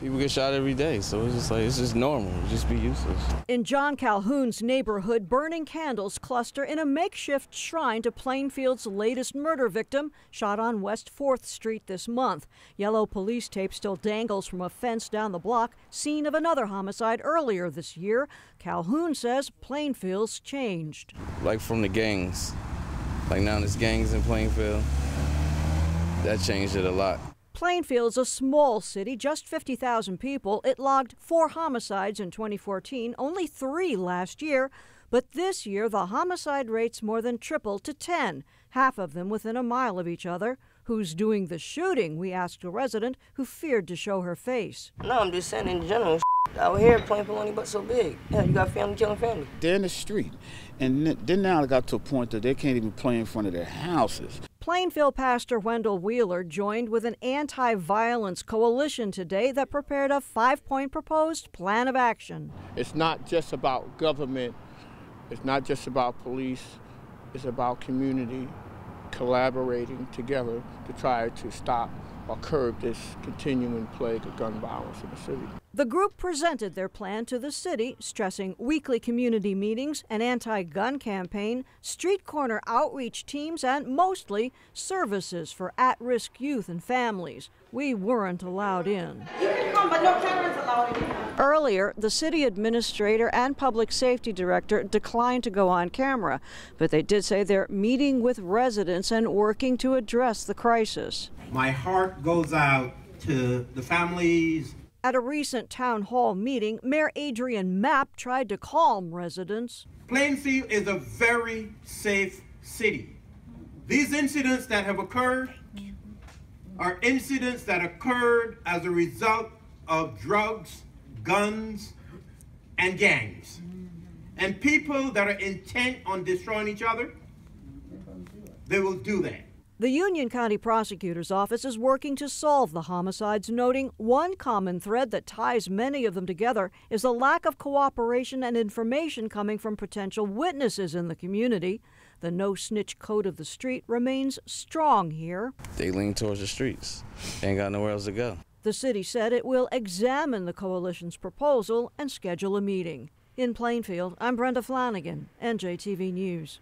People get shot every day, so it's just like it's just normal. It just be useless. In John Calhoun's neighborhood, burning candles cluster in a makeshift shrine to Plainfield's latest murder victim, shot on West 4th Street this month. Yellow police tape still dangles from a fence down the block, scene of another homicide earlier this year. Calhoun says Plainfield's changed. Like from the gangs, like now there's gangs in Plainfield. That changed it a lot. Plainfield's a small city, just 50,000 people. It logged four homicides in 2014, only three last year. But this year, the homicide rates more than tripled to 10, half of them within a mile of each other. Who's doing the shooting? We asked a resident who feared to show her face. No, I'm just saying in general. Out here, Plainfield only but so big. Yeah, you got family killing family. They're in the street. And then now it got to a point that they can't even play in front of their houses. Plainfield Pastor Wendell Wheeler joined with an anti violence coalition today that prepared a five point proposed plan of action. It's not just about government, it's not just about police, it's about community collaborating together to try to stop or curb this continuing plague of gun violence in the city. The group presented their plan to the city, stressing weekly community meetings, an anti gun campaign, street corner outreach teams, and mostly services for at risk youth and families. We weren't allowed in. You but no parents allowed in. Earlier, the city administrator and public safety director declined to go on camera, but they did say they're meeting with residents and working to address the crisis. My heart goes out to the families at a recent town hall meeting, Mayor Adrian Mapp tried to calm residents. Plainfield is a very safe city. These incidents that have occurred are incidents that occurred as a result of drugs, guns, and gangs. And people that are intent on destroying each other, they will do that. The Union County Prosecutor's Office is working to solve the homicides, noting one common thread that ties many of them together is a lack of cooperation and information coming from potential witnesses in the community. The no snitch code of the street remains strong here. They lean towards the streets. They ain't got nowhere else to go. The city said it will examine the coalition's proposal and schedule a meeting. In Plainfield, I'm Brenda Flanagan, NJTV News.